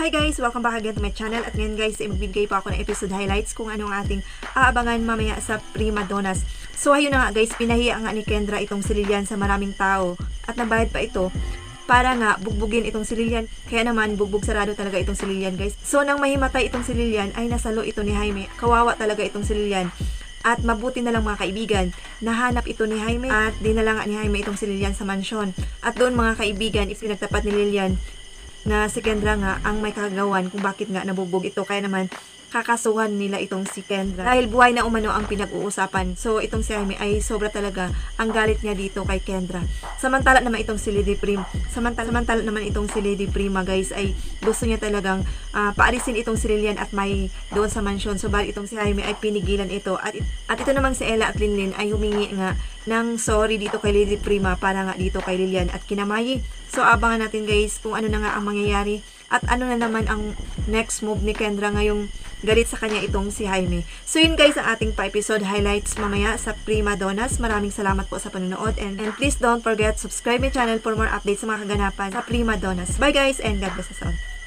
Hi guys! Welcome back again to my channel at ngayon guys, magbibigay po ako ng episode highlights kung anong ating aabangan mamaya sa Prima Donas. So ayun na nga guys, pinahiya nga ni Kendra itong si Lilian sa maraming tao at nabayad pa ito para nga bugbugin itong si Lilian. Kaya naman, bugbog sarado talaga itong si Lilian guys. So nang mahimatay itong si Lilian ay nasalo ito ni Jaime. Kawawa talaga itong si Lilian. At mabuti na lang mga kaibigan, nahanap ito ni Jaime at dinala nga ni Jaime itong si Lilian sa mansyon. At doon mga kaibigan, ipinagtapat ni Lilian na si nga ang may kagawan kung bakit nga nabubog ito. Kaya naman, kakasuhan nila itong si Kendra. Dahil buhay na umano ang pinag-uusapan. So, itong si Jaime ay sobra talaga ang galit niya dito kay Kendra. Samantala naman itong si Lady Prim, samantala, samantala naman itong si Lady Prima guys ay gusto niya talagang ah, paalisin itong si Lilian at may doon sa mansyon. So, bali itong si Jaime ay pinigilan ito. At, at ito namang si Ella at Linlin ay humingi nga ng sorry dito kay Lady Prima para nga dito kay Lilian at kinamayi. So, abangan natin guys kung ano na nga ang mangyayari at ano na naman ang next move ni Kendra ngayong galit sa kanya itong si Jaime. So yun guys ang ating pa-episode highlights mamaya sa Prima Donas. Maraming salamat po sa panonood and, and please don't forget subscribe my channel for more updates sa mga kaganapan sa Prima Donas. Bye guys and God bless us all.